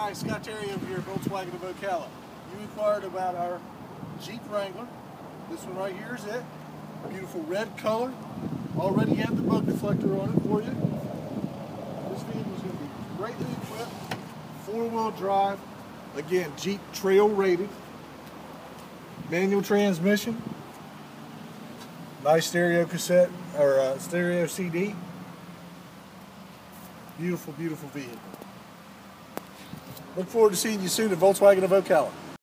Hi, Scott Terry over here at Volkswagen of Ocala. You inquired about our Jeep Wrangler. This one right here is it. Beautiful red color. Already have the bug deflector on it for you. This vehicle is going to be greatly equipped. Four-wheel drive. Again, Jeep Trail rated. Manual transmission. Nice stereo cassette or uh, stereo CD. Beautiful, beautiful vehicle. Look forward to seeing you soon at Volkswagen of Ocala.